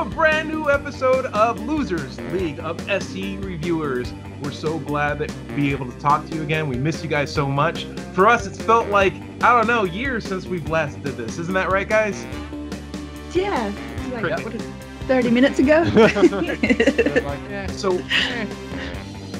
to a brand new episode of Losers League of SE Reviewers. We're so glad that be able to talk to you again. We miss you guys so much. For us, it's felt like I don't know years since we've last did this. Isn't that right, guys? Yeah, like Pretty. what, 30 minutes ago. So,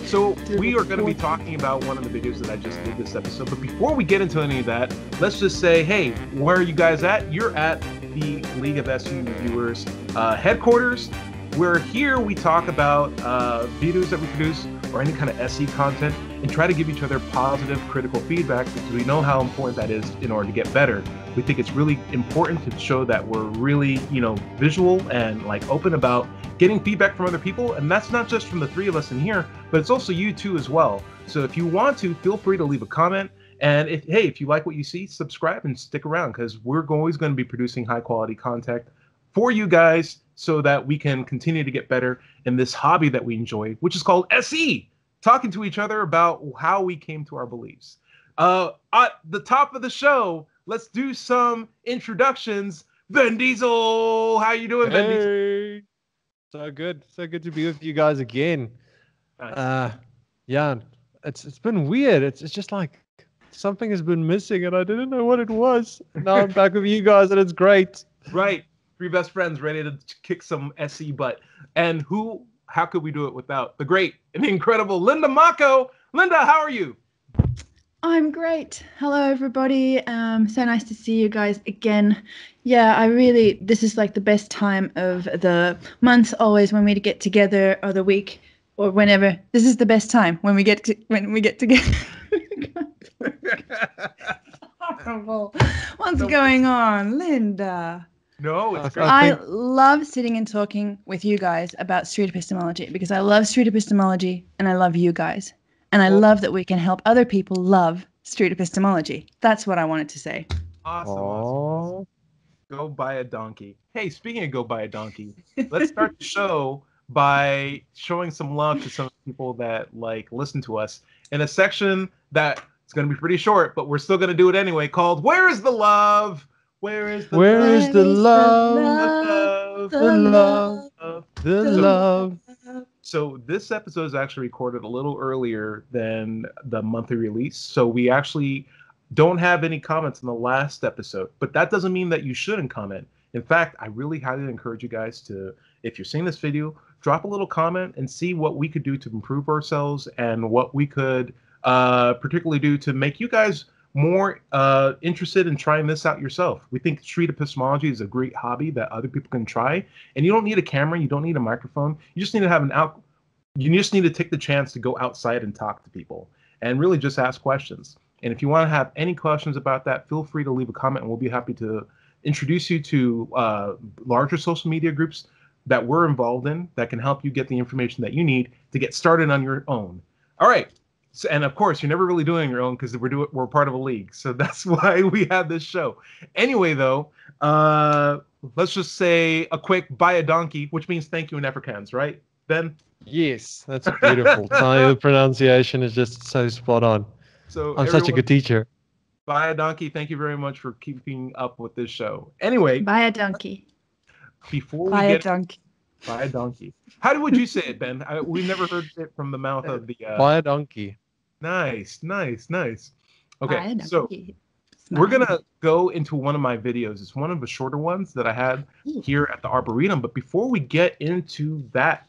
so we are going to be talking about one of the videos that I just did this episode. But before we get into any of that, let's just say, hey, where are you guys at? You're at the League of SE Reviewers uh, headquarters. Where here we talk about uh, videos that we produce or any kind of SE content and try to give each other positive, critical feedback because we know how important that is in order to get better. We think it's really important to show that we're really, you know, visual and like open about getting feedback from other people. And that's not just from the three of us in here, but it's also you too as well. So if you want to, feel free to leave a comment. And if hey, if you like what you see, subscribe and stick around because we're always going to be producing high quality content for you guys so that we can continue to get better in this hobby that we enjoy, which is called SE, talking to each other about how we came to our beliefs. Uh, at the top of the show, let's do some introductions. Ben Diesel, how you doing, Ben Diesel? Hey, so good, so good to be with you guys again. Nice. Uh, yeah, it's it's been weird. It's it's just like something has been missing, and I didn't know what it was. Now I'm back with you guys, and it's great. Right. Three best friends ready to kick some SE butt. And who, how could we do it without the great and incredible Linda Mako? Linda, how are you? I'm great. Hello, everybody. Um, so nice to see you guys again. Yeah, I really, this is like the best time of the month always when we get together or the week or whenever. This is the best time when we get to, when we get together. Horrible. What's So- going on, Linda? no, it's I- great. I I love sitting and talking with you guys about street epistemology because I love street epistemology and I love you guys. And I Well- love that we can help other people love street epistemology. That's what I wanted to say. Awesome, awesome. Go buy a donkey. Hey, speaking of go buy a donkey, let's start the show by showing some love to some people that like listen to us in a section that it's going to be pretty short, but we're still going to do it anyway. Called "Where is the love? Where is the Where love? is the love? love? The love, love?" the love. So this episode is actually recorded a little earlier than the monthly release. So we actually don't have any comments in the last episode, but that doesn't mean that you shouldn't comment. In fact, I really highly encourage you guys to, if you're seeing this video, drop a little comment and see what we could do to improve ourselves and what we could uh, particularly due to make you guys more uh, interested in trying this out yourself. We think street epistemology is a great hobby that other people can try, and you don't need a camera, you don't need a microphone. You just need to have an out. You just need to take the chance to go outside and talk to people, and really just ask questions. And if you want to have any questions about that, feel free to leave a comment, and we'll be happy to introduce you to uh, larger social media groups that we're involved in that can help you get the information that you need to get started on your own. All right. So, and of course, you're never really doing your own because we're doing we're part of a league, so that's why we have this show. Anyway, though, uh, let's just say a quick buy a donkey, which means thank you in Afrikaans, right? Ben. Yes, that's beautiful. Tell the pronunciation is just so spot on. So I'm such a good teacher. buy a donkey. Thank you very much for keeping up with this show. Anyway, Buy a donkey. before we Buy a donkey. buy a donkey, how would you say it, Ben? I, we've never heard it from the mouth of the. Uh, Buy a donkey. Nice, nice, nice. Okay, so we're gonna go into one of my videos. It's one of the shorter ones that I had here at the Arboretum. But before we get into that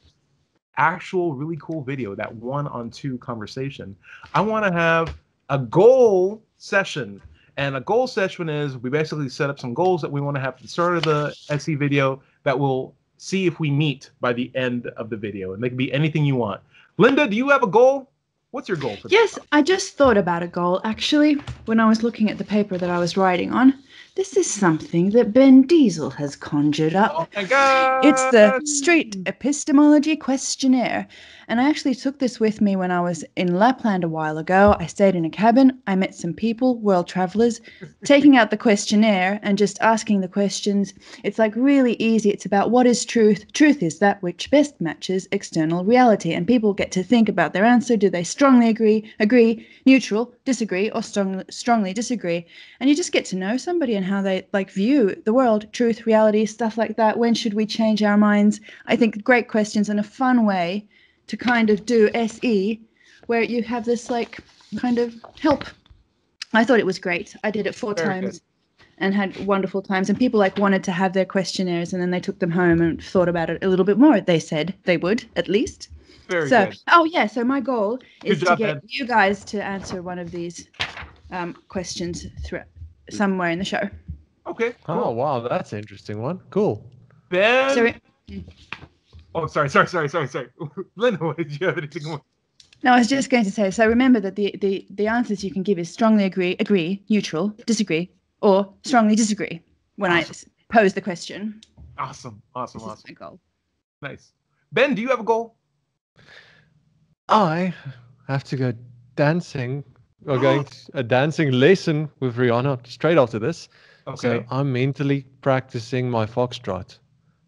actual really cool video, that one on two conversation, I want to have a goal session. And a goal session is we basically set up some goals that we want to have at the start of the SE video that we'll see if we meet by the end of the video. And they can be anything you want. Linda, do you have a goal? What's your goal for Yes? I just thought about a goal actually when I was looking at the paper that I was writing on. This is something that Ben Diesel has conjured up. Oh! It's the Street Epistemology Questionnaire. And I actually took this with me when I was in Lapland a while ago. I stayed in a cabin, I met some people, world travelers, taking out the questionnaire and just asking the questions. It's like really easy. It's about what is truth? Truth is that which best matches external reality. And people get to think about their answer. Do they strongly agree, agree, neutral, disagree or strong, strongly disagree. And you just get to know somebody and how they like view the world truth reality stuff like that. When should we change our minds? I think great questions and a fun way to kind of do se where you have this like kind of help. I thought it was great. I did it four Very times good. and had wonderful times. And people like wanted to have their questionnaires and then they took them home and thought about it a little bit more. They said they would at least Very so good. oh yeah so my goal is Good job, to get Ben. you guys to answer one of these um, questions through somewhere in the show Okay. Oh wow, that's an interesting one. Cool. Ben. so Oh, sorry, sorry, sorry, sorry, sorry. Linda, did you have anything more? no i was just going to say so remember that the, the the answers you can give is strongly agree agree neutral disagree or strongly disagree when I pose the question Awesome, awesome, this is awesome. my goal Nice. Ben, do you have a goal? I have to go dancing or going to a dancing lesson with Rihanna straight after this. Okay. So I'm mentally practicing my foxtrot.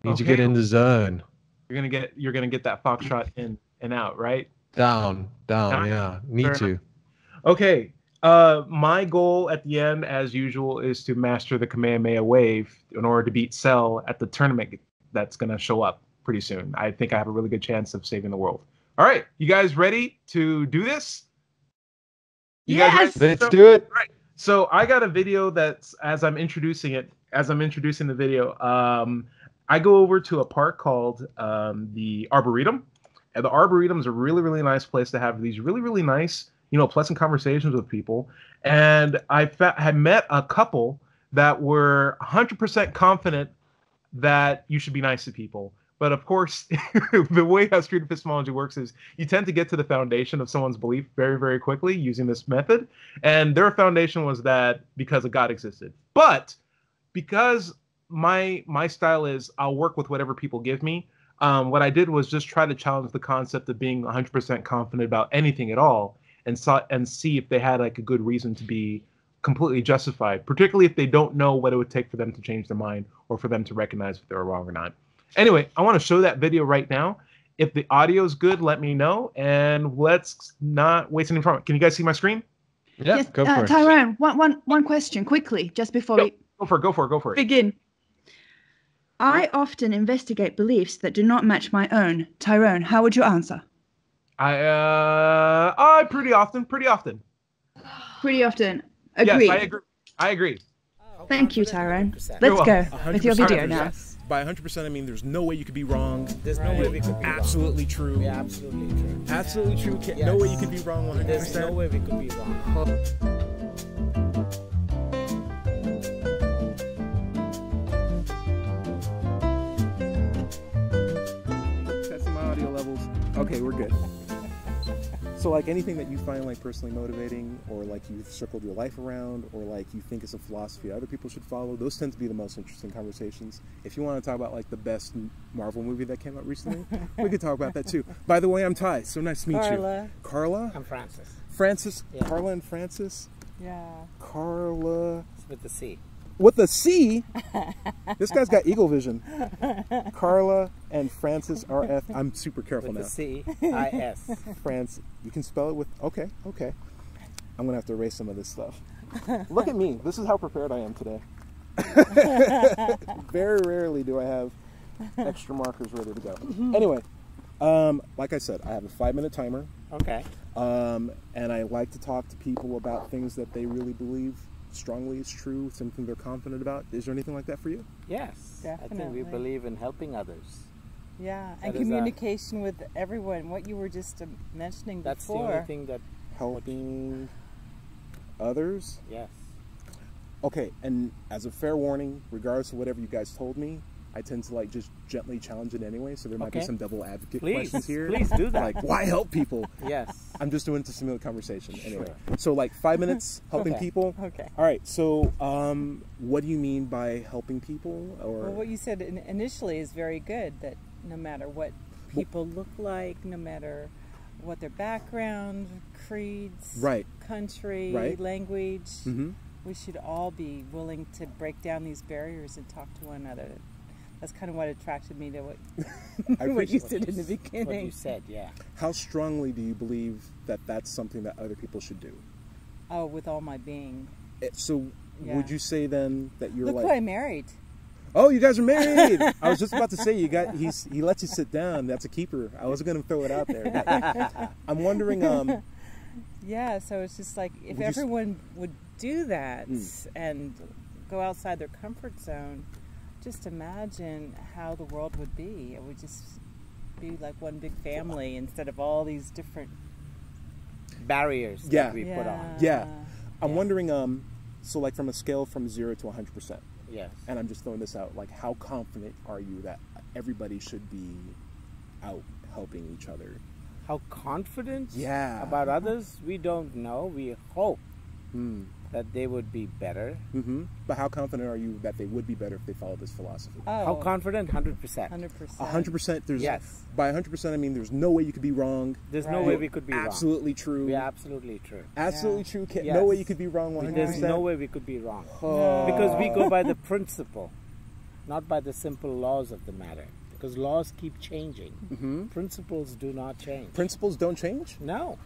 Need to get in the zone. you're gonna get you're gonna get that foxtrot in and out, right? Down, down, Nice. yeah. Need Fair to. Okay. Uh, my goal at the end, as usual, is to master the Kamehameha wave in order to beat Cell at the tournament that's gonna show up pretty soon. I think I have a really good chance of saving the world. All right, you guys ready to do this? You guys? Yes! Let's So- do it. So I got a video that's as I'm introducing it, as I'm introducing the video, um, I go over to a park called um, the Arboretum. And the Arboretum is a really, really nice place to have these really, really nice, you know, pleasant conversations with people. And I fa- had met a couple that were 100% confident that you should be nice to people. But of course, the way how street epistemology works is you tend to get to the foundation of someone's belief very, very quickly using this method. And their foundation was that because a god existed. But because my my style is i'll work with whatever people give me um, what i did was just try to challenge the concept of being 100% confident about anything at all and saw and see if they had like a good reason to be completely justified particularly if they don't know what it would take for them to change their mind or for them to recognize if they're wrong or not anyway i want to show that video right now if the audio is good let me know and let's not waste any time can you guys see my screen Yeah, yes go uh, for it. tyrone one, one, one question quickly just before Go. we Go for it. Go for it. Go for it. begin i often investigate beliefs that do not match my own tyrone how would you answer I uh, I pretty often, pretty often. pretty often agree Yes, I agree. I agree. Thank you, Tyrone. 100%. Let's go welcome. with your 100% video now. By 100%, I mean there's no way you could be wrong. There's no way we could be wrong. Absolutely true. Yeah, absolutely true. Absolutely true. Yes. No way you could be wrong 100%. There's no way we could be wrong. Testing my audio levels. Okay, we're good. So, like anything that you find like personally motivating, or like you've circled your life around, or like you think is a philosophy other people should follow, those tend to be the most interesting conversations. If you want to talk about like the best Marvel movie that came out recently, we could talk about that too. By the way, I'm Ty. So nice to meet Carla. you. Carla, Carla? I'm Francis. Francis, Yeah. Carla, and Francis. Yeah. Carla It's with the C. with a C. this guy's got eagle vision. Carla and Francis RF. I'm super careful With now. the C. I S. France. You can spell it with. Okay, okay. I'm gonna have to erase some of this stuff. Look at me. This is how prepared I am today. Very rarely do I have extra markers ready to go. Anyway, um, like I said, I have a five minute timer. Okay. Um, and I like to talk to people about things that they really believe strongly is true, something they're confident about. Is there anything like that for you? Yes. I think we believe in helping others. Yeah, That and is, communication with everyone. What you were just uh, mentioning That's the only thing that, Helping others. yes. Okay, and as a fair warning, regardless of whatever you guys told me, I tend to like just gently challenge it anyway. So there might be some double advocate Please, questions here. please do that. Like, why help people? Yes. I'm just doing it to simulate conversation. Anyway, so like five minutes helping Okay. people. Okay. All right. So, um, what do you mean by helping people? Or Well, what you said initially is very good. That no matter what people look like, no matter what their background, creeds, Right. country, Right. language, hmm we should all be willing to break down these barriers and talk to one another. That's kind of what attracted me to what, what you appreciate said in the What you beginning. said, yeah. How strongly do you believe that that's something that other people should do? Oh, with all my being. Eh, So Yeah. would you say then that you're Look like who I married. Oh, you guys are married. I was just about to say you got he's he lets you sit down. That's a keeper. I was going to throw it out there. I'm wondering um Yeah, so it's just like if Would everyone would do that Mm. and go outside their comfort zone, just imagine how the world would be. It would just be like one big family instead of all these different. Barriers Yeah. that we put on. Yeah. I'm Yeah. wondering um so like from a scale from 0 to 100%. Yes. And I'm just throwing this out like how confident are you that everybody should be out helping each other? How confident Yeah. about others, we don't know. We hope Hmm. That they would be better. Mhm. But how confident are you that they would be better if they followed this philosophy? Oh, How confident? 100%. 100%. 100% there's Yes. by 100% I mean there's no way you could be wrong. There's no way we could be Absolutely true. We are absolutely true. Absolutely Yeah. true. Can't, Yes. No way you could be wrong 100%. There's no way we could be wrong. Oh. Because we go by the principle, not by the simple laws of the matter. Because laws keep changing. Mhm. Principles do not change. Principles don't change? no.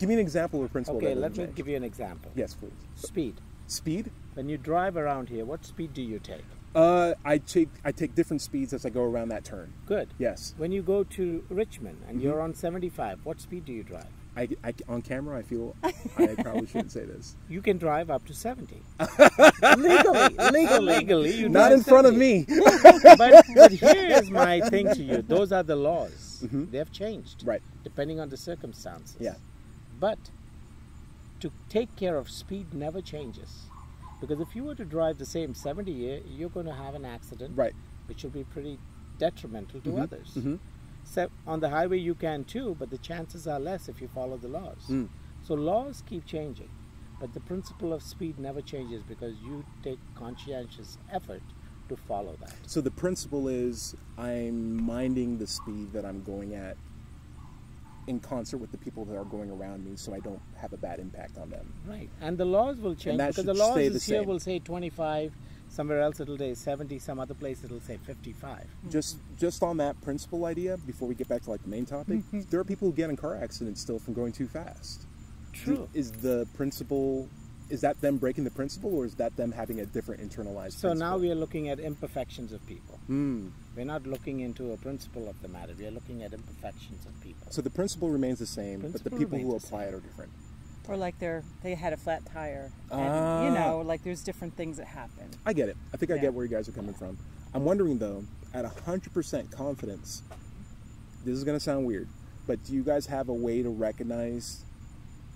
Give me an example of a principle Okay, let me change. give you an example. Yes, please. Speed. Speed? When you drive around here, what speed do you take? Uh, I take I take different speeds as I go around that turn. Good. Yes. When you go to Richmond and Mm-hmm. you're on 75, what speed do you drive? I, I on camera I feel I probably shouldn't say this. You can drive up to 70. legally, legally, legally. You Not in front of me. but, but here's my thing to you. Those are the laws. Mhm. They have changed. Right. Depending on the circumstances. Yeah. But to take care of speed never changes. Because if you were to drive the same 70 year, you're going to have an accident. Right. Which will be pretty detrimental to Mhm, others. mhm. So on the highway you can too, but the chances are less if you follow the laws. Mm. So laws keep changing, but the principle of speed never changes because you take conscientious effort to follow that. So the principle is I'm minding the speed that I'm going at in concert with the people that are going around me so I don't have a bad impact on them. Right. And the laws will change because the laws stay the is here will say 25, somewhere else it'll say 70, some other place it'll say 55. Mm-hmm. Just just on that principle idea, before we get back to like the main topic, mm-hmm. there are people who get in car accidents still from going too fast. True. Is the principle is that them breaking the principle or is that them having a different internalized So now we are looking at imperfections of people. Hmm. We're not looking into a principle of the matter. We are looking at imperfections of people. So the principle remains the same, but the people who apply it are different. Or like they're they had a flat tire, and Ah. you know, like there's different things that happen. I get it. I think I get where you guys are coming from. I'm wondering though, at 100% confidence, this is going to sound weird, but do you guys have a way to recognize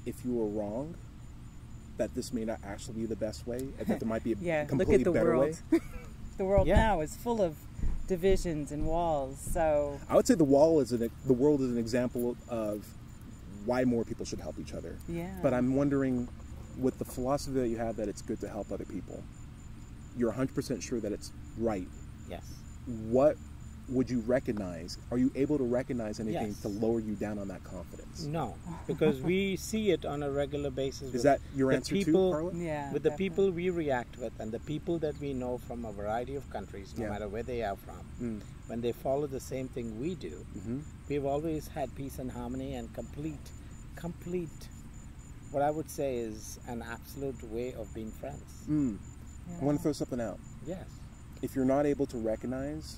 if you were wrong? That this may not actually be the best way, and that there might be a Yeah, look completely at the better world. way. the world Yeah. now is full of divisions and walls. So I would say the wall is an, the world is an example of why more people should help each other. yeah. But I'm wondering, with the philosophy that you have that it's good to help other people, you're 100% sure that it's right. yes. What would you recognize? Are you able to recognize anything Yes. to lower you down on that confidence? No, because we see it on a regular basis. Is with that your the answer people- too, Carla? yeah, with the people we react with and the people that we know from a variety of countries, no Yeah. matter where they are from, Mm. when they follow the same thing we do, hmm we've always had peace and harmony and complete, complete, what I would say is an absolute way of being friends. Mm. Yeah. I want to throw something out. Yes. If you're not able to recognize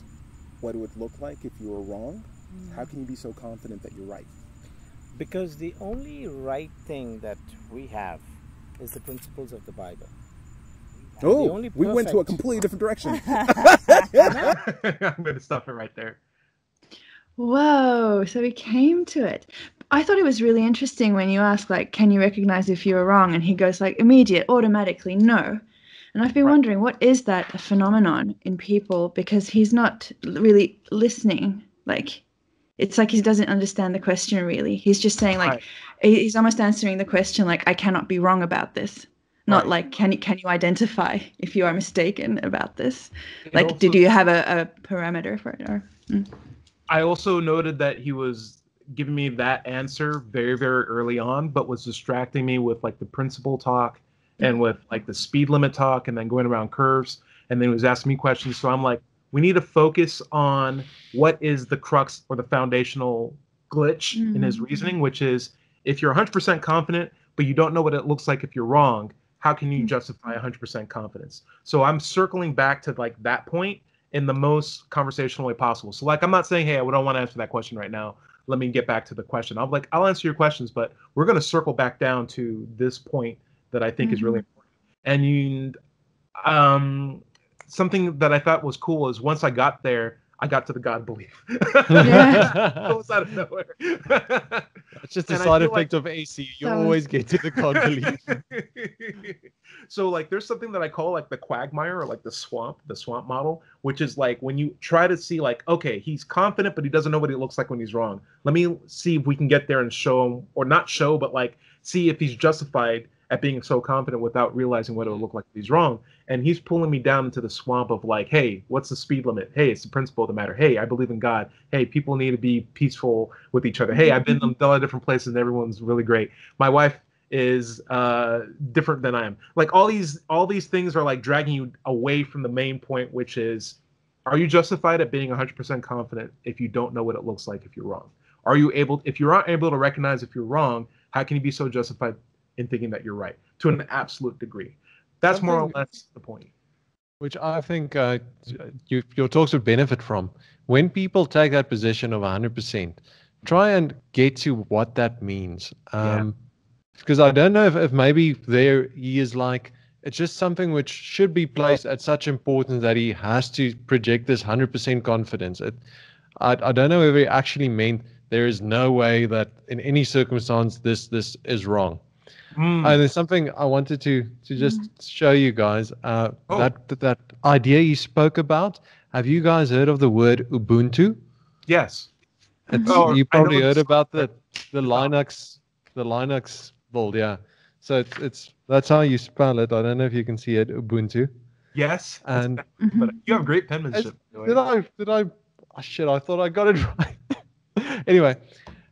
what it would look like if you were wrong, mm. how can you be so confident that you're right? Because the only right thing that we have is the principles of the Bible. And Oh, the only we went to a completely different direction. I'm going to stop it right there. Whoa, so we came to it. I thought it was really interesting when you asked, like, can you recognize if you were wrong? And he goes, like, immediate, automatically, no. And I've been Right. wondering, what is that phenomenon in people? Because he's not really listening. Like, it's like he doesn't understand the question really. He's just saying, like, Right. he's almost answering the question, like, I cannot be wrong about this. Not Right. like, can you, can you identify if you are mistaken about this? It Like, also- did you have a, a parameter for it? Or, mm? I also noted that he was giving me that answer very, very early on, but was distracting me with like the principal talk and with like the speed limit talk and then going around curves. And then he was asking me questions. So I'm like, we need to focus on what is the crux or the foundational glitch in his Mhm. reasoning, which is if you're 100% confident, but you don't know what it looks like if you're wrong, how can you Mhm. justify 100% confidence? So I'm circling back to like that point in the most conversational way possible. So like I'm not saying, hey, I don't want to answer that question right now. Let me get back to the question. I'm like, I'll answer your questions, but we're gonna circle back down to this point that I think is really important. And you um something that I thought was cool is once I got there, I got to the God belief. Yeah. it was out of nowhere. It's just a And I side feel effect of SE. You That was- always get to the God belief. so like there's something that I call like the quagmire or like the swamp, the swamp model, which is like when you try to see like, okay, he's confident, but he doesn't know what he looks like when he's wrong. Let me see if we can get there and show him, or not show, but like see if he's justified at being so confident without realizing what it would look like if he's wrong. And he's pulling me down into the swamp of like, hey, what's the speed limit? Hey, it's the principle of the matter. Hey, I believe in God. Hey, people need to be peaceful with each other. Hey, I've been to a lot of different places and everyone's really great. My wife is uh different than I am. Like all these all these things are like dragging you away from the main point, which is are you justified at being 100% confident if you don't know what it looks like if you're wrong? Are you able if you're not able to recognize if you're wrong, how can you be so justified in thinking that you're right to an absolute degree? That's more or less the point. which I think uh, you, your talks would benefit from. When people take that position of 100%, try and get to what that means. Yeah. Um, Because I don't know if, if maybe there he is like, it's just something which should be placed at such importance that he has to project this 100% confidence. It, I, I don't know if he actually meant there is no way that in any circumstance this this is wrong. Mm, And there's something I wanted to to just show you guys. Uh, Oh. That that that idea you spoke about. Have you guys heard of the word Ubuntu? yes. Oh, you probably heard about the the Linux the Linux build, yeah. So it's it's that's how you spell it. I don't know if you can see it, Ubuntu. Yes. And but you have great penmanship. did. I did I oh, shit, I thought I got it right. anyway,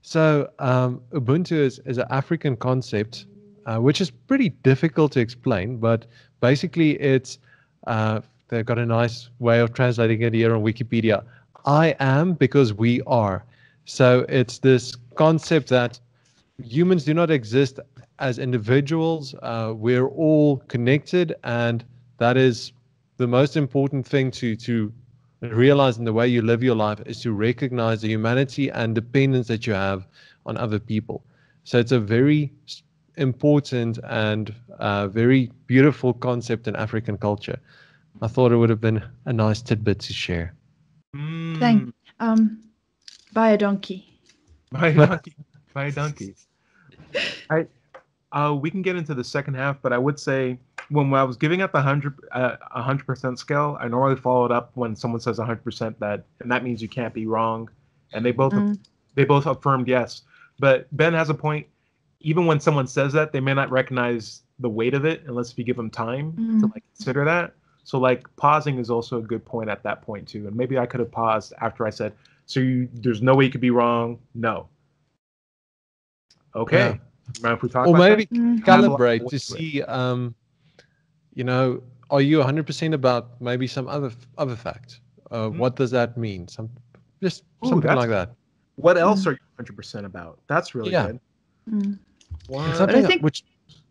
so um, Ubuntu is, is an African concept, uh, which is pretty difficult to explain, but basically it's uh, they've got a nice way of translating it here on Wikipedia. I am because we are. So it's this concept that humans do not exist as individuals. Uh, we're all connected, and that is the most important thing to to realize in the way you live your life is to recognize the humanity and dependence that you have on other people. So it's a very important and uh, very beautiful concept in African culture. I thought it would have been a nice tidbit to share. Mm, Thank um buy a donkey. By donkey. By donkey. I uh we can get into the second half, but I would say when I was giving out the hundred uh, a hundred percent scale, I normally follow it up when someone says hundred percent that and that means you can't be wrong. And they both Mm. they both affirmed yes. But Ben has a point. Even when someone says that, they may not recognize the weight of it unless if you give them time to Mm. like consider that. So like pausing is also a good point at that point too. And maybe I could have paused after I said, "So you, there's no way you could be wrong." No. Okay. Yeah. Mind if we talk Or about maybe Mm. Have a lot calibrate of to to see, um, you know, are you 100% about maybe some other other fact? Uh, Mhm. What does that mean? Some just Ooh, something like that. that? What else are you 100% about? That's really Yeah. good. Mm. What? And something think- which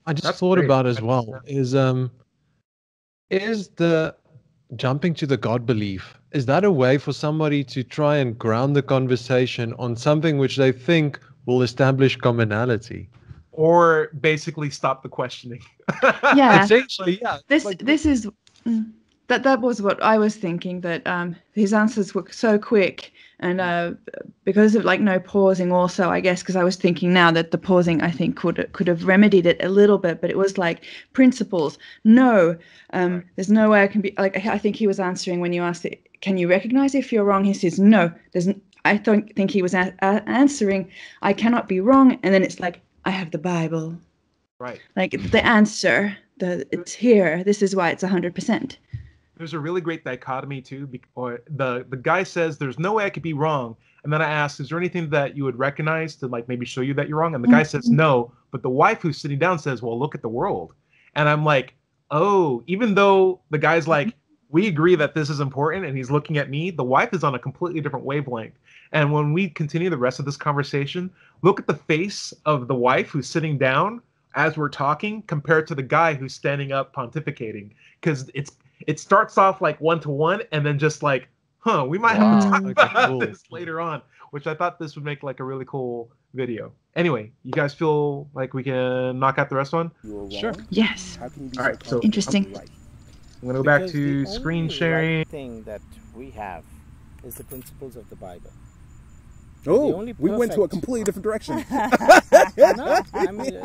I just thought great. about as well is um is the jumping to the God belief is that a way for somebody to try and ground the conversation on something which they think will establish commonality? Or basically stop the questioning. Yeah. Essentially, yeah. This like- this is mm, that that was what I was thinking that um his answers were so quick and uh because of like no pausing also I guess because I was thinking now that the pausing I think could could have remedied it a little bit but it was like principles. No um Right. there's no way I can be like I think he was answering when you asked it can you recognize if you're wrong? He says no there's n- I don't think he was a- a- answering I cannot be wrong and then it's like I have the Bible. Right. like the answer the it's here. This is why it's 100% There's a really great dichotomy too. Or the the guy says, "There's no way I could be wrong," and then I ask, "Is there anything that you would recognize to like maybe show you that you're wrong?" And the guy says, Mhm. "No," but the wife who's sitting down says, "Well, look at the world," and I'm like, "Oh, even though the guy's like." We agree that this is important, and he's looking at me. The wife is on a completely different wavelength. And when we continue the rest of this conversation, look at the face of the wife who's sitting down. as we're talking compared to the guy who's standing up pontificating because it's it starts off like one to one and then just like huh we might have to talk Okay, about cool. this later on which i thought this would make like a really cool video anyway you guys feel like we can knock out the rest one You were wrong. Sure. Yes. How can you be All right, so- Interesting. you're right? i'm gonna go back to the screen only sharing right thing that we have is the principles of the Bible. Oh, we went to a completely different direction. no, I mean,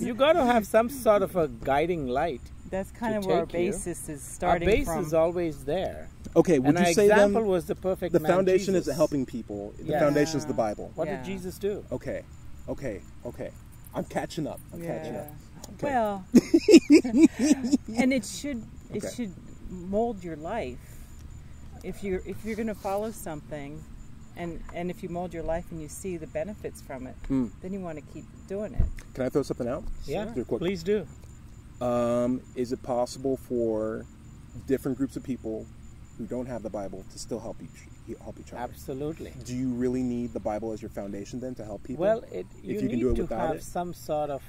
you got to have some sort of a guiding light. That's kind of where our take you. basis is Our starting base from. is always there. Okay, would and you say example then was the perfect the man, foundation is helping people? The Yeah. foundation is the Bible. What Yeah. did Jesus do? Okay, okay, okay. I'm catching up. I'm catching up. Okay. Well, and it should it Okay. should mold your life. If you're if you're going to follow something, and and if you mold your life and you see the benefits from it, Mm. then you want to keep doing it. Can I throw something out? Yeah, Real quick. please do. Um, is it possible for different groups of people who don't have the Bible to still help each help each other? Absolutely. Do you really need the Bible as your foundation then to help people? Well, it, you, you need can do it to without have it? some sort of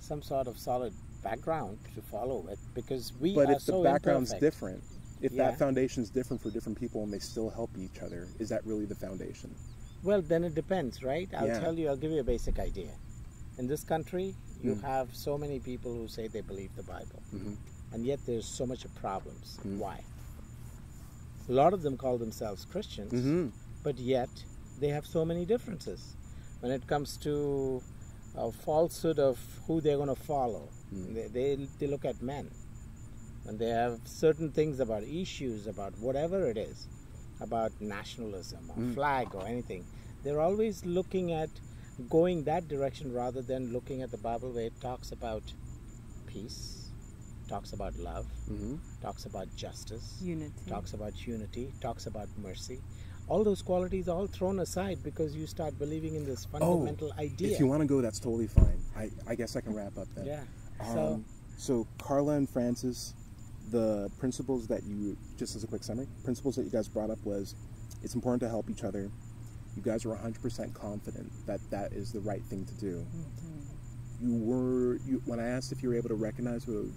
some sort of solid background to follow it because we but if the so background's imperfect. different, if Yeah. that foundation's different for different people and they still help each other, is that really the foundation? Well, then it depends, right? I'll Yeah. tell you. I'll give you a basic idea. In this country, you Mm. have so many people who say they believe the Bible, Mhm. and yet there's so much of problems. Mm. Why? A lot of them call themselves Christians, Mm-hmm. but yet they have so many differences when it comes to a falsehood of who they're going to follow. Mm. They, they, they look at men. and they have certain things about issues, about whatever it is, about nationalism or Mm. flag or anything, they're always looking at going that direction rather than looking at the Bible where it talks about peace, talks about love, Mm-hmm. talks about justice, Unity. talks about unity, talks about mercy. All those qualities are all thrown aside because you start believing in this fundamental idea. Oh, If you want to go, that's totally fine. I, I guess I can wrap up then. yeah. Um, So so Carla and Francis, the principles that you just as a quick summary, principles that you guys brought up was it's important to help each other. You guys were 100% confident that that is the right thing to do. Mm-hmm. You were you when I asked if you were able to recognize what it would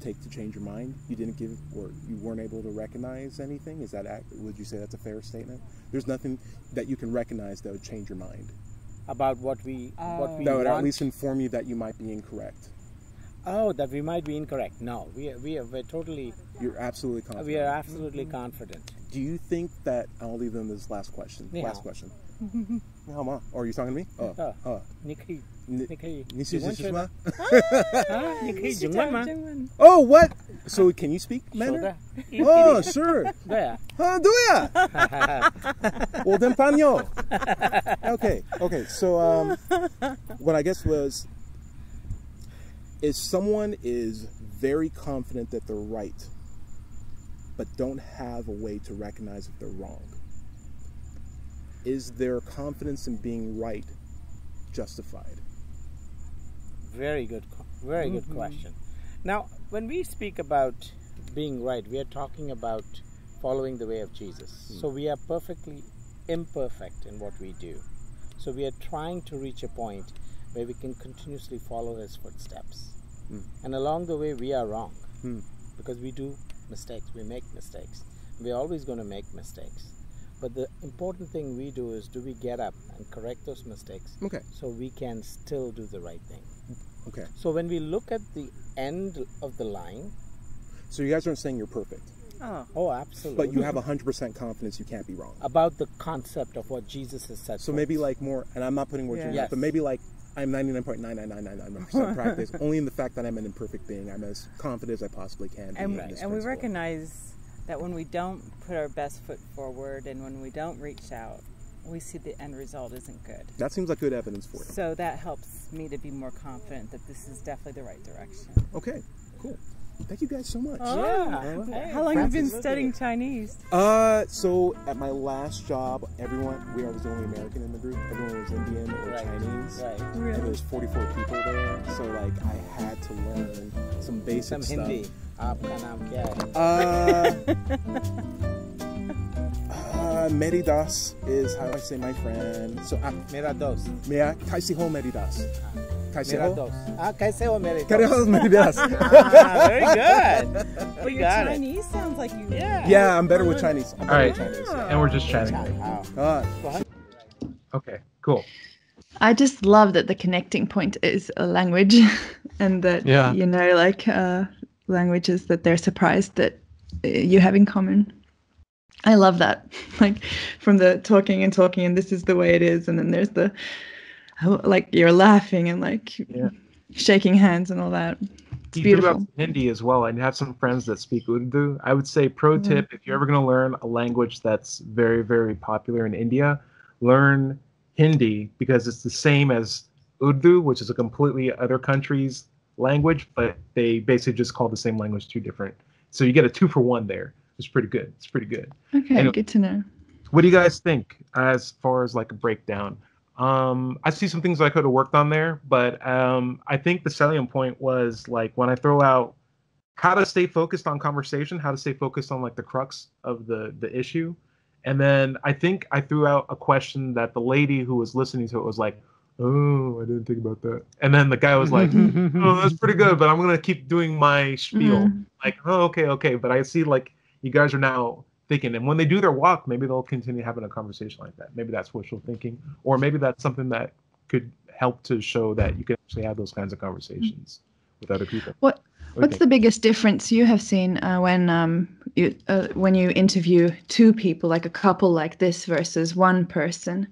take to change your mind, you didn't give or you weren't able to recognize anything. Is that ac- would you say that's a fair statement? There's nothing that you can recognize that would change your mind. about what we what Oh. we That would want. at least inform you that you might be incorrect. oh, that we might be incorrect. No, we are, we are we're totally You're absolutely confident. we are absolutely confident Do you think that I'll leave them this last question? Ni Last hao. question. Ni hao ma? Or are you talking to me? Oh, Oh. oh. 你可以 Ni- 你可以 ni si- 请问 si- 学 si- 吗 ma? 啊，你可以中文吗？ Oh, what? So can you speak 说 Mandarin? 的， Oh, sure. 对啊， Huh, do ya? well, then paño. Okay, okay. So, um, what I guess was, if someone is very confident that they're right, but don't have a way to recognize if they're wrong, is their confidence in being right justified? Very good, co- very good question. Now, when we speak about being right, we are talking about following the way of Jesus. So we are perfectly imperfect in what we do. So we are trying to reach a point where we can continuously follow His footsteps. Mm. And along the way, we are wrong Mm. because we do mistakes. We make mistakes. We're always going to make mistakes. But the important thing we do is do we get up and correct those mistakes Okay, so we can still do the right thing. okay. So when we look at the end of the line, So you guys aren't saying you're perfect, Oh, oh, absolutely. but you have 100% confidence you can't be wrong. about the concept of what Jesus has said. So maybe like more, and I'm not putting words in your Yeah. mouth, but maybe like I'm 99.99999% practice, only in the fact that I'm an imperfect being. I'm as confident as I possibly can and, and we recognize that when we don't put our best foot forward and when we don't reach out, we see the end result isn't good. That seems like good evidence for it. So that helps me to be more confident that this is definitely the right direction. Okay, cool. Thank you guys so much. yeah. Hey, How long have you been Francis, studying look Chinese? Uh, so at my last job, everyone, we I was the only American in the group. Everyone was Indian or Right. Chinese. Right. And there was 44 people there, so like I had to learn some basic Some stuff. Hindi. आपका नाम क्या है? Uh, uh, Meridas is how I say my friend. So uh, मेरा दोस्त. Mea Kaisi Ho Meridas. Caicejo? Mira dos. Ah, Caicejo, mira dos. Carejos Ah, very good. But We your got it. Chinese sounds like you. Yeah. Yeah, I'm better with Chinese. I'm All better right, with Chinese. and we're just chatting. Wow. Okay, cool. I just love that the connecting point is a language, and that Yeah. you know, like uh, languages that they're surprised that uh, you have in common. I love that, like from the talking and talking, and this is the way it is, and then there's the like you're laughing and like Yeah. shaking hands and all that. It's you beautiful. about Hindi as well, and you have some friends that speak Urdu. I would say, pro Mm-hmm. tip: if you're ever going to learn a language that's very, very popular in India, learn Hindi because it's the same as Urdu, which is a completely other country's language, but they basically just call the same language two different. So you get a two for one there. It's pretty good. It's pretty good. Okay, Anyway. good to know. What do you guys think as far as like a breakdown? Um, I see some things I could have worked on there, but um, I think the salient point was like when I throw out how to stay focused on conversation, how to stay focused on like the crux of the the issue, and then I think I threw out a question that the lady who was listening to it was like, "Oh, I didn't think about that," and then the guy was like, "Oh, that's pretty good," but I'm gonna keep doing my spiel Mhm. like, oh, okay, okay. But I see like you guys are now thinking, and when they do their walk, maybe they'll continue having a conversation like that. Maybe that's wishful thinking, or maybe that's something that could help to show that you can actually have those kinds of conversations with other people. What- What's the biggest difference you have seen uh, when um, you uh, when you interview two people, like a couple like this, versus one person?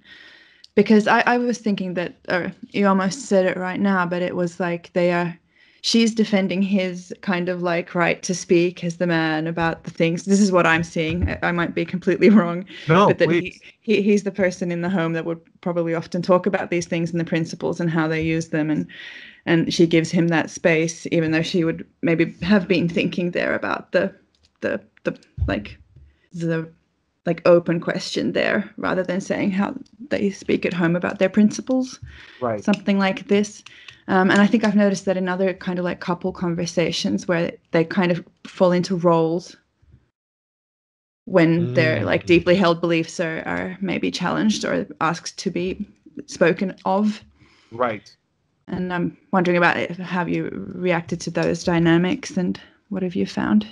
Because I, I was thinking that, or you almost said it right now, but it was like they are. She's defending his kind of like right to speak as the man about the things. This is what I'm seeing. I, I might be completely wrong, no, but that please. he, he he's the person in the home that would probably often talk about these things and the principles and how they use them and and she gives him that space even though she would maybe have been thinking there about the the the like the like open question there rather than saying how they speak at home about their principles right. something like this um, and i think i've noticed that in other kind of like couple conversations where they kind of fall into roles when their like Mm. deeply held beliefs are, are maybe challenged or asked to be spoken of Right. and I'm wondering about it. Have you reacted to those dynamics and what have you found?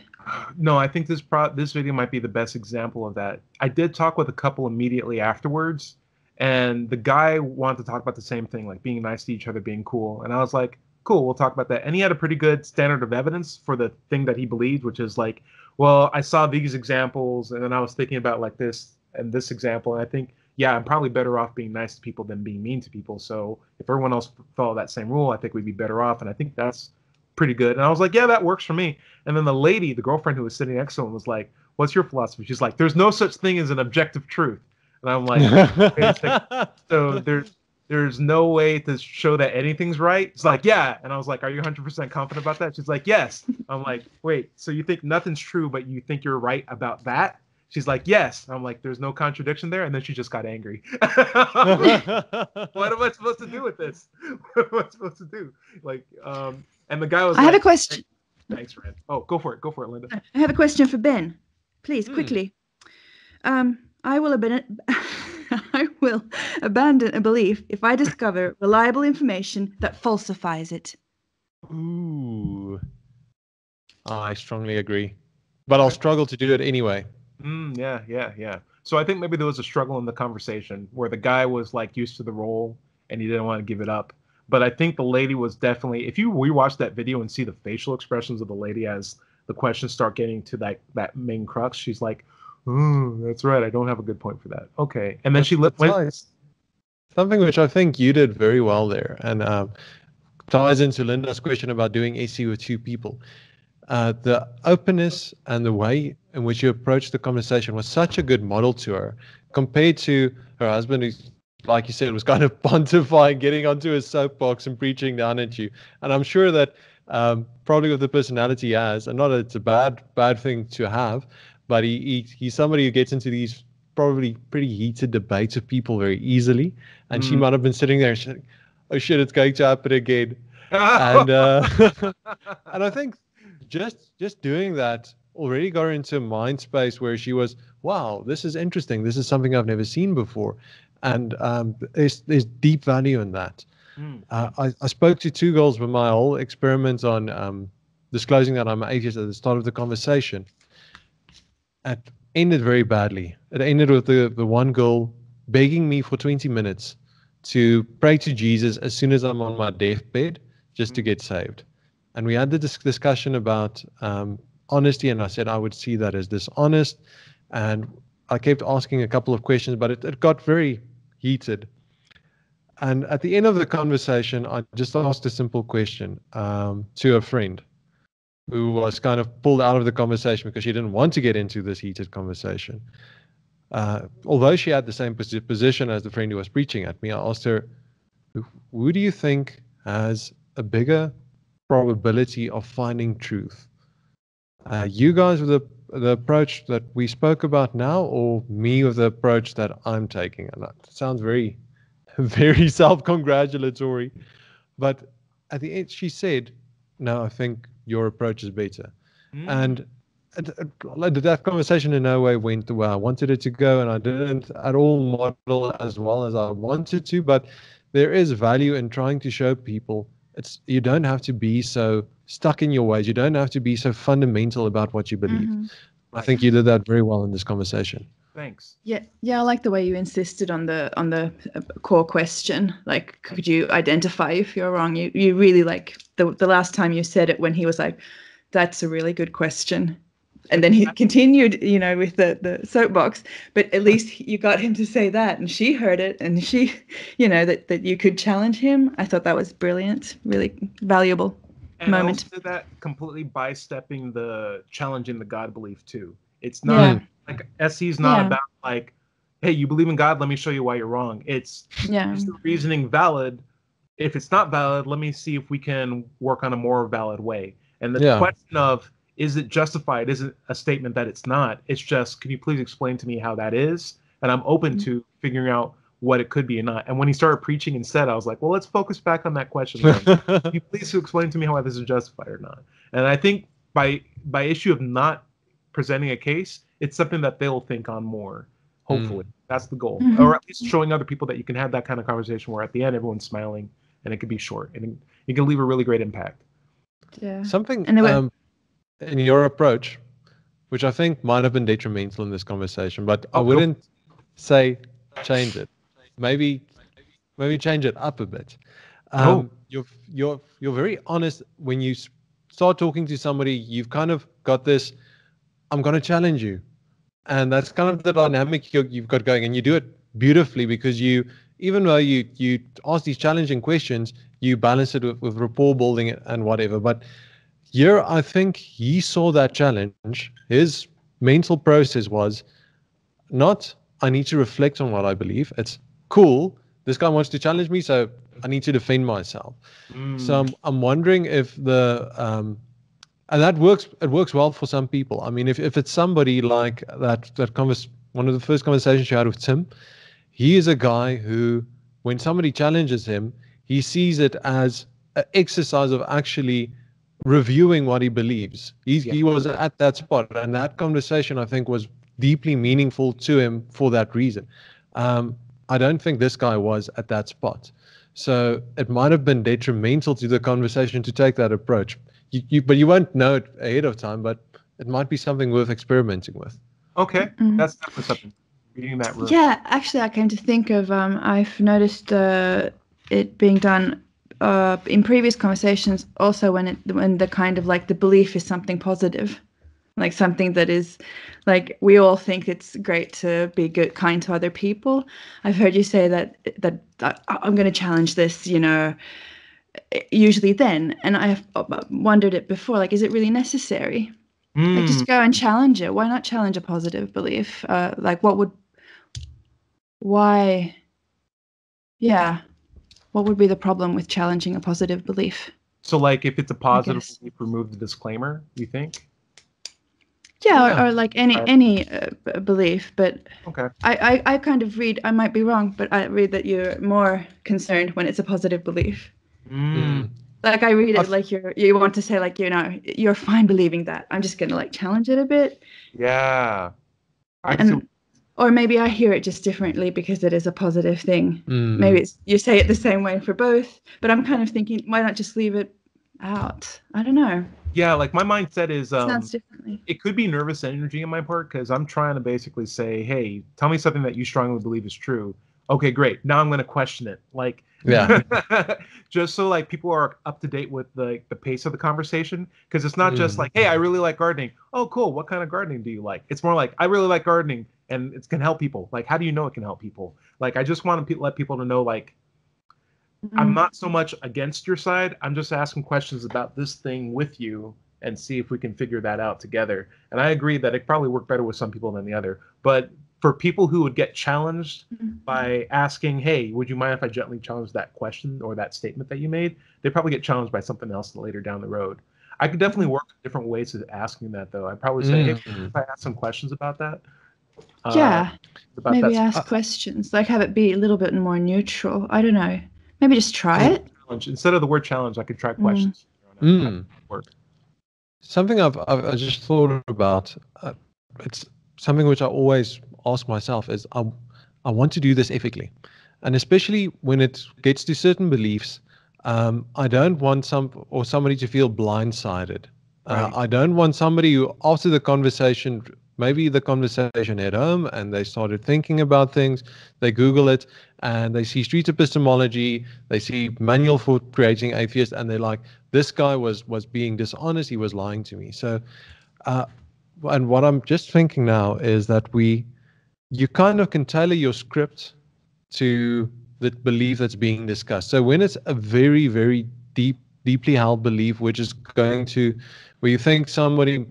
No, I think this pro- this video might be the best example of that. I did talk with a couple immediately afterwards, and the guy wanted to talk about the same thing, like being nice to each other, being cool. And I was like, cool, we'll talk about that. And he had a pretty good standard of evidence for the thing that he believed, which is like, well, I saw these examples, and then I was thinking about like this and this example, and I think, yeah, I'm probably better off being nice to people than being mean to people. So if everyone else followed that same rule, I think we'd be better off. And I think that's pretty good. And I was like, yeah, that works for me. And then the lady, the girlfriend who was sitting next to him, was like, "What's your philosophy?" She's like, "There's no such thing as an objective truth." And I'm like, wait a second. so there's there's no way to show that anything's right. It's like, yeah. And I was like, are you 100% confident about that? She's like, yes. I'm like, wait. So you think nothing's true, but you think you're right about that? She's like, yes. I'm like, there's no contradiction there. And then she just got angry. what am I supposed to do with this? What am I supposed to do? Like, um, and the guy was I have a like, question. Thanks, Rand. Oh, go for it. Go for it, Linda. I have a question for Ben. Please, Hmm. quickly. Um, I will aban- I will abandon a belief if I discover reliable information that falsifies it. Ooh. I strongly agree. But I'll struggle to do it anyway. Mm, yeah, yeah, yeah. So I think maybe there was a struggle in the conversation where the guy was like used to the role and he didn't want to give it up. But I think the lady was definitely. If you rewatch that video and see the facial expressions of the lady as the questions start getting to that that main crux, she's like, "Oh, that's right. I don't have a good point for that." Okay, and then she That's li- went. nice. Something which I think you did very well there, and um, ties into Linda's question about doing SE with two people. Uh, the openness and the way in which you approached the conversation was such a good model to her, compared to her husband, who, like you said, was kind of pontifying, getting onto his soapbox and preaching down at you. And I'm sure that um, probably with the personality he has, and not that it's a bad bad thing to have, but he, he he's somebody who gets into these probably pretty heated debates with people very easily. And she Mm. might have been sitting there saying, "Oh shit, it's going to happen again." and uh, and I think just just doing that already got her into a mind space where she was, wow, this is interesting. This is something I've never seen before, and um, there's there's deep value in that. Mm. Uh, I, I spoke to two girls with my whole experiment on um, disclosing that I'm atheist at the start of the conversation. It ended very badly. It ended with the, the one girl begging me for 20 minutes to pray to Jesus as soon as I'm on my deathbed just to get saved. And we had the dis- discussion about um, honesty, and I said I would see that as dishonest. And I kept asking a couple of questions, but it, it got very heated. And at the end of the conversation, I just asked a simple question um, to a friend who was kind of pulled out of the conversation because she didn't want to get into this heated conversation. Uh, although she had the same posi- position as the friend who was preaching at me, I asked her, "Who- Who do you think has a bigger probability of finding truth? Uh, you guys with the, the approach that we spoke about now, or me with the approach that I'm taking? And that sounds very, very self congratulatory. But at the end, she said, No, I think your approach is better. Mm. And it- it- that conversation in no way went the way I wanted it to go, and I didn't at all model as well as I wanted to. But there is value in trying to show people it's you don't have to be so stuck in your ways. You don't have to be so fundamental about what you believe. Mhm. I think you did that very well in this conversation. Thanks. Yeah, yeah, I like the way you insisted on the on the uh, core question. Like, could you identify if you're wrong? You you really like the the last time you said it when he was like, "That's a really good question," and then he continued, you know, with the the soapbox. But at least you got him to say that, and she heard it, and she, you know, that that you could challenge him. I thought that was brilliant, really valuable. And I Moment. also that completely by stepping the challenging the God belief too. It's Yeah. not like SE's not Yeah. about like, hey, you believe in God, let me show you why you're wrong. It's Yeah, is the reasoning valid? If it's not valid, let me see if we can work on a more valid way. And the Yeah. question of is it justified isn't a statement that it's not. It's just can you please explain to me how that is? And I'm open Mm-hmm. to figuring out what it could be and not. And when he started preaching instead, I was like, well, let's focus back on that question. Can you please explain to me how this is justified or not? And I think by by issue of not presenting a case, it's something that they'll think on more. Hopefully, that's the goal, Mhm. or at least showing other people that you can have that kind of conversation where at the end everyone's smiling and it can be short and it can leave a really great impact. yeah. Something And um, in your approach, which I think might have been detrimental in this conversation, but I Oh, go- wouldn't say change it. Maybe, maybe change it up a bit. Um, Oh. You're you're you're very honest when you start talking to somebody. You've kind of got this. I'm going to challenge you, and that's kind of the dynamic you you've got going, and you do it beautifully because you, even though you you ask these challenging questions, you balance it with, with rapport building and whatever. But here, I think he saw that challenge. His mental process was not, I need to reflect on what I believe. It's cool. This guy wants to challenge me, so I need to defend myself. So I'm, I'm wondering if the, um, and that works, it works well for some people. I mean, if, if it's somebody like that, that convers, one of the first conversations you had with Tim, he is a guy who, when somebody challenges him, he sees it as an exercise of actually reviewing what he believes. He's, He was at that spot, and that conversation, I think, was deeply meaningful to him for that reason. Um, I don't think this guy was at that spot. So it might have been detrimental to the conversation to take that approach. You, you, but you won't know it ahead of time, but it might be something worth experimenting with. Okay, Mhm. that's definitely something. Reading that room. Yeah, actually, I came to think of. Um, I've noticed uh, it being done uh, in previous conversations. Also, when it when the kind of like the belief is something positive, like something that is like we all think it's great to be good, kind to other people. I've heard you say that that, that I'm going to challenge this. You know, usually then, and I've wondered it before. Like, is it really necessary? Like, Mm, just go and challenge it. Why not challenge a positive belief? Uh, like, what would, why, yeah, what would be the problem with challenging a positive belief? so, like, if it's a positive, belief, remove the disclaimer. You think? Yeah, Yeah. Or, or like any Right. any uh, belief. But Okay. I, I I kind of read. I might be wrong, but I read that you're more concerned when it's a positive belief. Mm. Like I read it like you're you want to say like you know you're fine believing that. I'm just gonna like challenge it a bit. Yeah. I can see And or maybe I hear it just differently because it is a positive thing. Mm. Maybe it's you say it the same way for both, but I'm kind of thinking, why not just leave it out? I don't know. Yeah, like my mindset is um, Sounds differently. it could be nervous energy on my part because I'm trying to basically say, hey, tell me something that you strongly believe is true. Okay, great. Now I'm going to question it. Like, Yeah. just so like people are up to date with the the pace of the conversation because it's not just Mm. like, hey, I really like gardening. Oh, cool. What kind of gardening do you like? It's more like I really like gardening and it can help people. Like, how do you know it can help people? Like, I just want to pe- let people to know like I'm Mm. not so much against your side. I'm just asking questions about this thing with you and see if we can figure that out together. And I agree that it probably worked better with some people than the other. But for people who would get challenged Mhm. by asking, "Hey, would you mind if I gently challenge that question or that statement that you made?" They probably get challenged by something else later down the road. I could definitely work different ways of asking that, though. I'd probably say, "Hey, Mm. if I ask some questions about that." Uh, yeah, about maybe that ask questions, like have it be a little bit more neutral. I don't know. Maybe just try it. challenge instead of the word challenge. I could try Mm. questions. Mm. Work. Something I've, I've I just thought about. Uh, it's something which I always ask myself is I I want to do this ethically, and especially when it gets to certain beliefs, um, I don't want some or somebody to feel blindsided. Uh, Right. I don't want somebody who after the conversation. Maybe the conversation at home and they started thinking about things. They Google it and they see street epistemology. They see manual for creating atheists, and they're like, "This guy was was being dishonest. He was lying to me." So, uh, and what I'm just thinking now is that we, you kind of can tailor your script to the belief that's being discussed. So when it's a very very deep, deeply held belief, which is going to, where you think somebody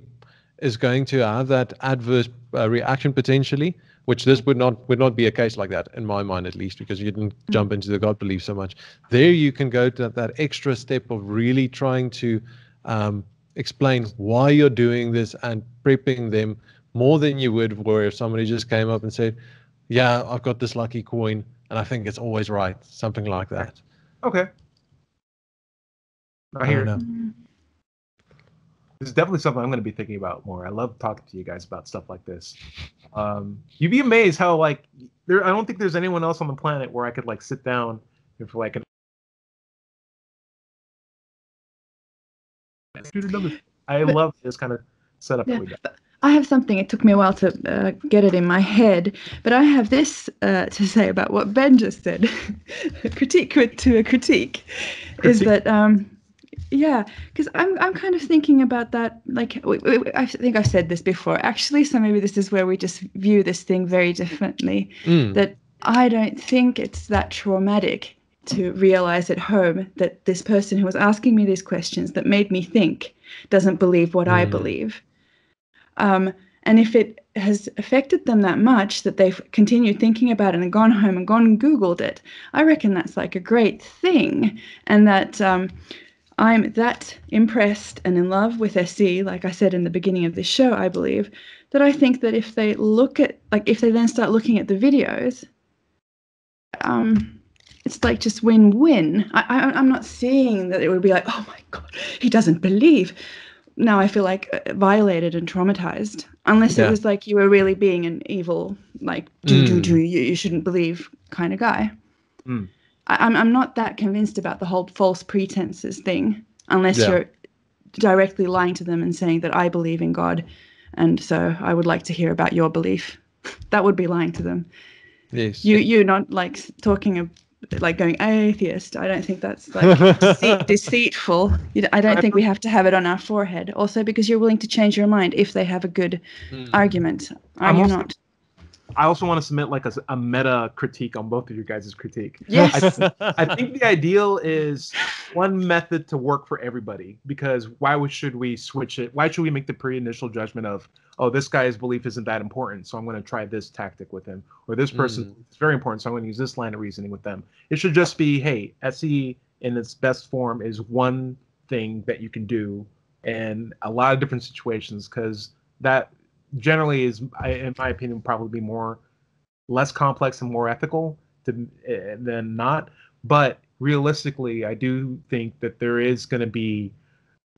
is going to have that adverse uh, reaction potentially, which this would not would not be a case like that in my mind at least because you didn't jump into the God belief so much. There you can go to that extra step of really trying to um, explain why you're doing this and prepping them more than you would where if somebody just came up and said, "Yeah, I've got this lucky coin and I think it's always right," something like that. Okay. I I hear. don't know. Mm. This is definitely something I'm going to be thinking about more. I love talking to you guys about stuff like this. Um, you'd be amazed how like there. I don't think there's anyone else on the planet where I could like sit down and for like an. I love this kind of setup Yeah. that we got. I have something. It took me a while to uh, get it in my head, but I have this uh, to say about what Ben just said. a critique to a critique, is that um, yeah, because I'm I'm kind of thinking about that. Like i think I've said this before, actually. So maybe this is where we just view this thing very differently. Mm. That I don't think it's that traumatic to realize at home that this person who was asking me these questions that made me think doesn't believe what I Mm. believe. Um, and if it has affected them that much that they've continued thinking about it and gone home and gone and Googled it, I reckon that's like a great thing. And that um, I'm that impressed and in love with SE, like I said in the beginning of this show, I believe, that I think that if they look at, like, if they then start looking at the videos, um, it's like just win-win. I, I, I'm not seeing that it would be like, oh my god, he doesn't believe. Now I feel like uh, violated and traumatized. Unless Yeah. it was like you were really being an evil, like do do Mm. do, you, you shouldn't believe kind of guy. Mm. I, I'm I'm not that convinced about the whole false pretenses thing, unless Yeah. you're directly lying to them and saying that I believe in God, and so I would like to hear about your belief. That would be lying to them Yes. you you're not like talking of like going atheist i don't think that's like deceit, deceitful You d- i don't think we have to have it on our forehead also because you're willing to change your mind if they have a good Mm. argument are I'm you also- not I also want to submit like a meta critique on both of your guys' critique. yes I think the ideal is one method to work for everybody because why would, should we switch it? Why should we make the pre-initial judgment of, oh, this guy's belief isn't that important, so I'm going to try this tactic with him, or this person Mm. is very important, so I'm going to use this line of reasoning with them. It should just be, hey, SE in its best form is one thing that you can do in a lot of different situations because that generally is, I- in my opinion, probably be more less complex and more ethical to, uh, than not. But realistically, I do think that there is going to be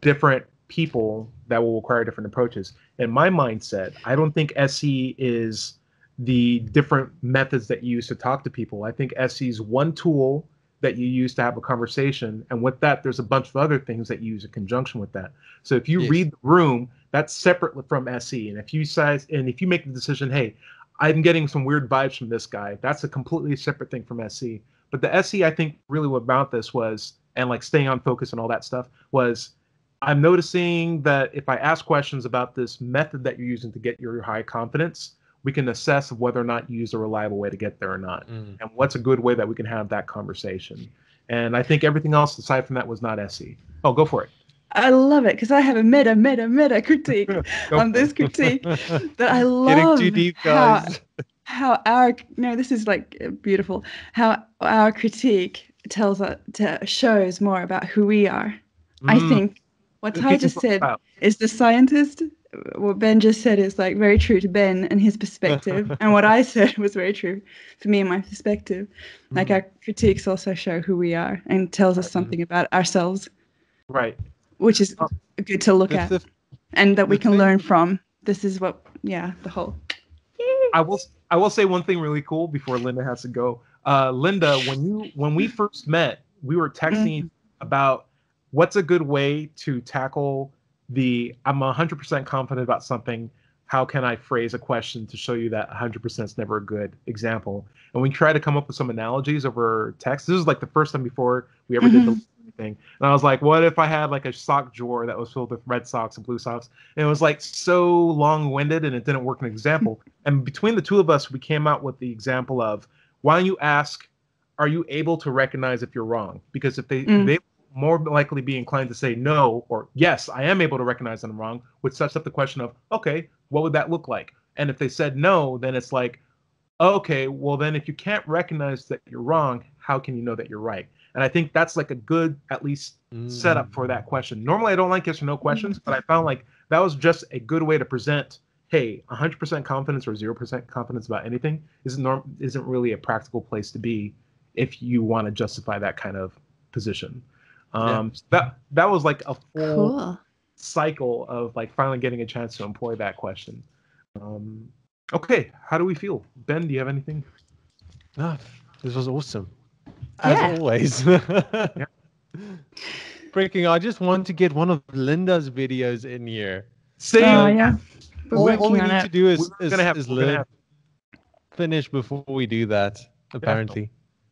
different people that will require different approaches. In my mindset, I don't think SE is the different methods that you use to talk to people. I think SE is one tool that you use to have a conversation, and with that, there's a bunch of other things that you use in conjunction with that. So if you Yes. read the room, that's separate from SE, and if you size and if you make the decision, hey, I'm getting some weird vibes from this guy, that's a completely separate thing from SE. But the SE, I think, really what about this was, and like staying on focus and all that stuff was I'm noticing that if I ask questions about this method that you're using to get your high confidence, we can assess whether or not you use a reliable way to get there or not, Mm. and what's a good way that we can have that conversation. And I think everything else aside from that was not SE. Oh, go for it. I love it because I have a meta, meta, meta critique on this critique that I Getting love. too deep, how- guys. how our no this is like beautiful how our critique tells us to shows more about who we are i Mm, think what ty just said style. is the scientist what ben just said is like very true to ben and his perspective and what i said was very true for me and my perspective like Mm. our critiques also show who we are and tells us something about ourselves Right. Which is good to look at the- and that we can thing- learn from this is what yeah the whole I will I will say one thing really cool before Linda has to go. Uh, Linda, when you when we first met, we were texting about what's a good way to tackle the I'm 100% confident about something. How can I phrase a question to show you that 100% is never a good example? And we tried to come up with some analogies over text. This is like the first time before we ever did the thing. And I was like, what if I had like a sock drawer that was filled with red socks and blue socks? And it was like so long-winded and it didn't work an example. And between the two of us, we came out with the example of why don't you ask, are you able to recognize if you're wrong? Because if they Mm. they more likely be inclined to say no or yes, I am able to recognize that I'm wrong, which sets up the question of, okay, what would that look like? And if they said no, then it's like, okay, well then if you can't recognize that you're wrong, how can you know that you're right? And I think that's like a good at least setup Mm. for that question. Normally I don't like yes or no questions, but I found like that was just a good way to present hey, 100% confidence or 0% confidence about anything isn't norm- isn't really a practical place to be if you want to justify that kind of position. Um, so that that was like a full cool cycle of like finally getting a chance to employ that question. Um, okay, how do we feel, Ben? Do you have anything? Ah, this was awesome. As Yeah. always. Freaking, I just want to get one of Linda's videos in here. Same. oh yeah we're All, all we need it to do is, We're is, gonna have- is we're gonna have- finish before we do that, apparently.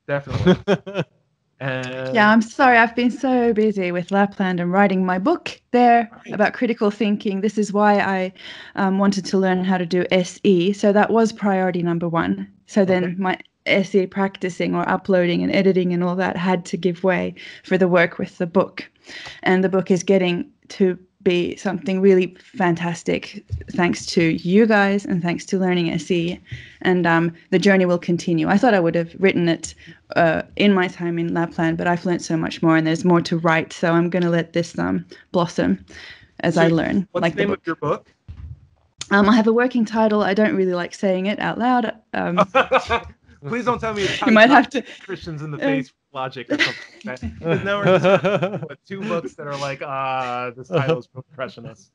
Definitely. And Yeah, I'm sorry. I've been so busy with Lapland and writing my book there Right. about critical thinking. This is why I um, wanted to learn how to do SE. So that was priority number one. So then Okay. my SE practicing or uploading and editing and all that had to give way for the work with the book. And the book is getting to be something really fantastic thanks to you guys and thanks to learning SE. And um, the journey will continue. I thought I would have written it uh, in my time in Lapland, but I've learned so much more and there's more to write. So I'm going to let this um, blossom as So I learn. what's like the name the of your book? um, I have a working title. I don't really like saying it out loud. Um, Please don't tell me it's you might have to. Christians in the Uh, face logic or something like that. Now we're just with two books that are like, ah, this title is us.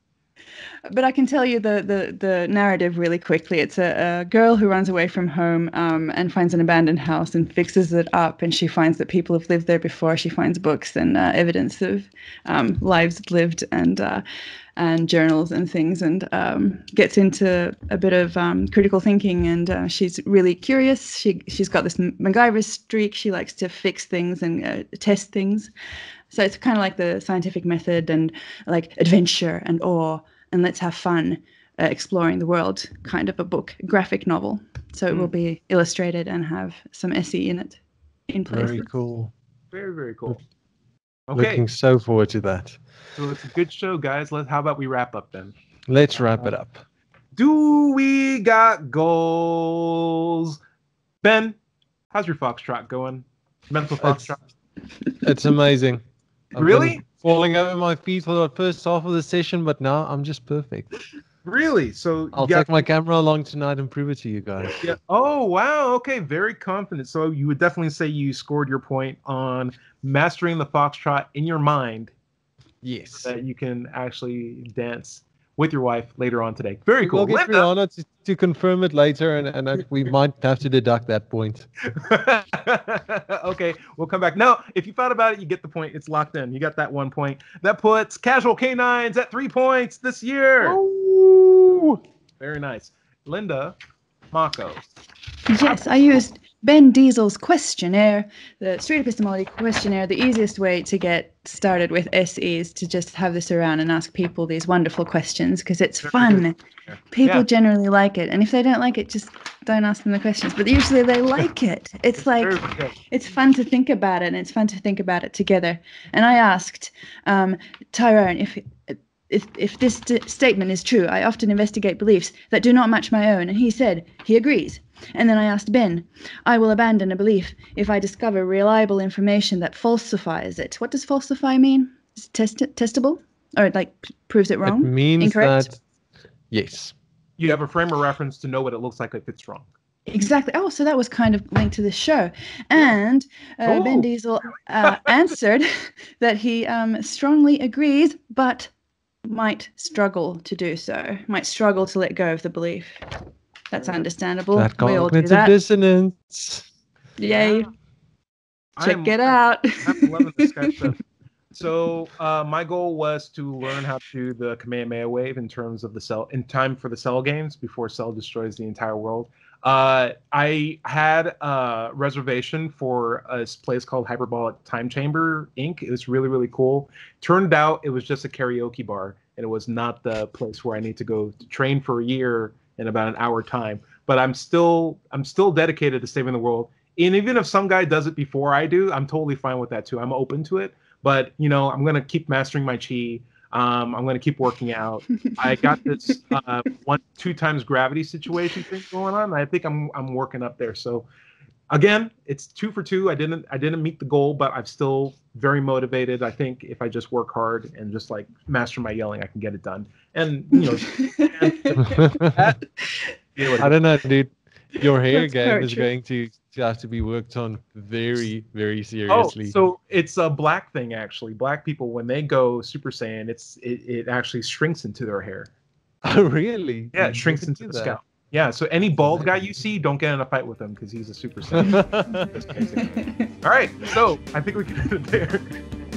But I can tell you the the, the narrative really quickly. It's a, a girl who runs away from home um, and finds an abandoned house and fixes it up, and she finds that people have lived there before. She finds books and uh, evidence of um, lives lived and uh, and journals and things, and um, gets into a bit of um, critical thinking. And uh, she's really curious. She she's got this MacGyver streak. She likes to fix things and uh, test things. So it's kind of like the scientific method and like adventure and awe and let's have fun uh, exploring the world kind of a book, graphic novel. So it will be illustrated and have some SE in it in place. Very cool. Very, very cool. Okay, Looking so forward to that. so it's a good show, guys. Let how about we wrap up then? Let's wrap it up. Do we got goals? Ben, how's your foxtrot going? Mental It's- foxtrot. It's amazing. I've Really? Falling over my feet for the first half of the session, but now I'm just perfect. Really? So I'll got- take my camera along tonight and prove it to you guys. Yeah. Oh wow. Okay. Very confident. So you would definitely say you scored your point on mastering the foxtrot in your mind Yes. that you can actually dance. With your wife later on today. Very cool. We'll get Linda. To, to confirm it later, and, and we might have to deduct that point. okay, we'll come back. No, if you thought about it, you get the point. It's locked in. You got that one point. That puts Casual Canines at three points this year. Ooh. Very nice. Linda, Mako. Yes, I used Ben Diesel's questionnaire, the street epistemology questionnaire. The easiest way to get started with SE is to just have this around and ask people these wonderful questions because it's fun. People Yeah. generally like it, and if they don't like it, just don't ask them the questions. But usually they like it. It's like it's fun to think about it and it's fun to think about it together and i asked um, tyrone if if, if this st- statement is true i often investigate beliefs that do not match my own and he said he agrees and then i asked ben i will abandon a belief if i discover reliable information that falsifies it what does falsify mean is it test- testable or like p- proves it It wrong means Incorrect? that yes. You have a frame of reference to know what it looks like if it's wrong. Exactly. Oh, so that was kind of linked to the show. And uh, Ben Oh. Diesel uh, answered that he um, strongly agrees, but might struggle to do so, might struggle to let go of the belief. That's understandable. that we all do cognitive that. dissonance. Yay. Check I'm- it out. I'm loving this Skype stuff. So uh, my goal was to learn how to do the Kamehameha wave in terms of the cell in time for the cell games before Cell destroys the entire world. Uh, I had a reservation for a place called Hyperbolic Time Chamber Inc. It was really really cool. Turned out it was just a karaoke bar, and it was not the place where I need to go to train for a year in about an hour time. But I'm still I'm still dedicated to saving the world. And even if some guy does it before I do, I'm totally fine with that too. I'm open to it. But you know, I'm gonna keep mastering my chi. Um, I'm gonna keep working out. I got this uh, one two times gravity situation thing going on. I think I'm I'm working up there. So again, it's two for two. I didn't I didn't meet the goal, but I'm still very motivated. I think if I just work hard and just like master my yelling, I can get it done. And you know, deal with I don't know, dude. Your hair game is poetry. going to, to have to be worked on very, very seriously. Oh, seriously. so it's a black thing actually. Black people when they go Super Saiyan, it's it, it actually shrinks into their hair. oh, really? Yeah, You it shrinks into the that. scalp. Yeah, so any bald guy you see, don't get in a fight with him because he's a Super Saiyan. All right, so I think we can end it there.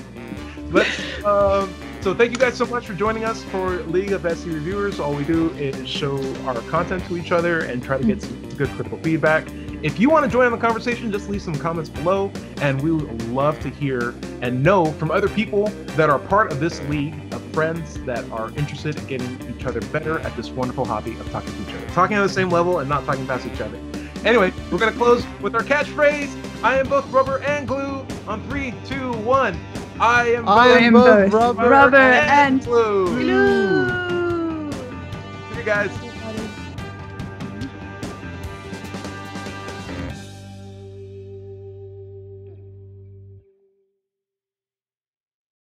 Let's. Um, so thank you guys so much for joining us for League of SE Reviewers. All we do is show our content to each other and try to get some good critical feedback. If you want to join in the conversation, just leave some comments below, and we would love to hear and know from other people that are part of this league of friends that are interested in getting each other better at this wonderful hobby of talking to each other, talking on the same level and not talking past each other. Anyway, we're gonna close with our catchphrase: "I am both rubber and glue." On three, two, one. I am I both am both both rubber, rubber and glue. Glue. See you guys.